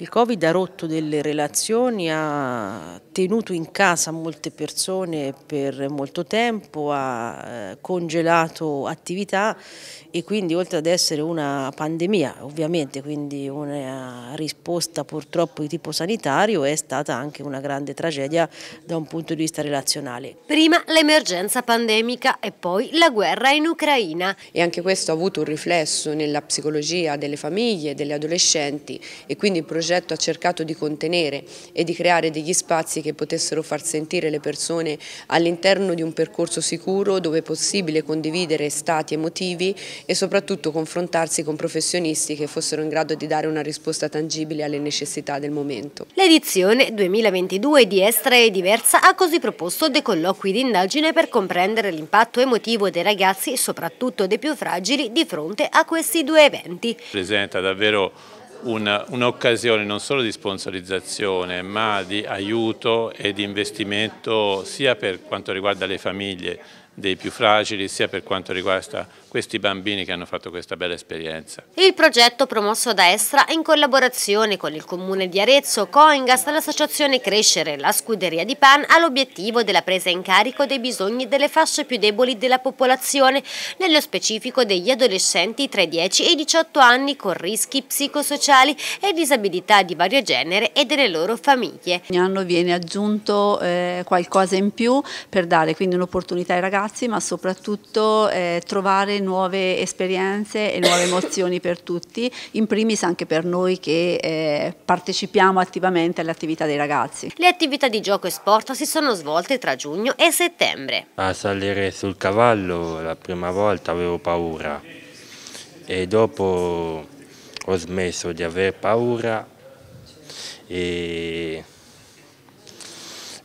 Il Covid ha rotto delle relazioni, ha tenuto in casa molte persone per molto tempo, ha eh, congelato attività e quindi oltre ad essere una pandemia, ovviamente, quindi una risposta purtroppo di tipo sanitario, è stata anche una grande tragedia da un punto di vista relazionale. Prima l'emergenza pandemica e poi la guerra in Ucraina. E anche questo ha avuto un riflesso nella psicologia delle famiglie, delle adolescenti e quindi il progetto progetto ha cercato di contenere e di creare degli spazi che potessero far sentire le persone all'interno di un percorso sicuro dove è possibile condividere stati emotivi e soprattutto confrontarsi con professionisti che fossero in grado di dare una risposta tangibile alle necessità del momento. L'edizione 2022 di Estra e Diversa ha così proposto dei colloqui di indagine per comprendere l'impatto emotivo dei ragazzi, soprattutto dei più fragili, di fronte a questi due eventi. Presenta davvero un'occasione non solo di sponsorizzazione ma di aiuto e di investimento sia per quanto riguarda le famiglie dei più fragili sia per quanto riguarda questi bambini che hanno fatto questa bella esperienza. Il progetto promosso da Estra in collaborazione con il Comune di Arezzo, Coingas, l'associazione Crescere la Scuderia di Pan ha l'obiettivo della presa in carico dei bisogni delle fasce più deboli della popolazione, nello specifico degli adolescenti tra i 10 e i 18 anni con rischi psicosociali e disabilità di vario genere e delle loro famiglie. Ogni anno viene aggiunto eh, qualcosa in più per dare quindi un'opportunità ai ragazzi ma soprattutto eh, trovare nuove esperienze e nuove emozioni per tutti, in primis anche per noi che eh, partecipiamo attivamente alle attività dei ragazzi. Le attività di gioco e sport si sono svolte tra giugno e settembre. A salire sul cavallo la prima volta avevo paura e dopo ho smesso di aver paura e,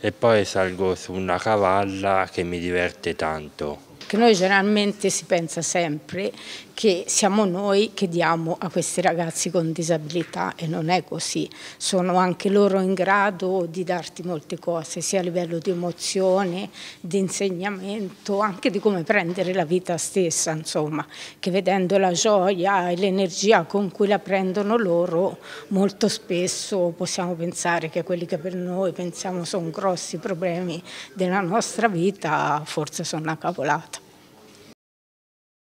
e poi salgo su una cavalla che mi diverte tanto che noi generalmente si pensa sempre che siamo noi che diamo a questi ragazzi con disabilità e non è così, sono anche loro in grado di darti molte cose, sia a livello di emozione, di insegnamento, anche di come prendere la vita stessa, insomma, che vedendo la gioia e l'energia con cui la prendono loro, molto spesso possiamo pensare che quelli che per noi pensiamo sono grossi problemi della nostra vita, forse sono una cavolata.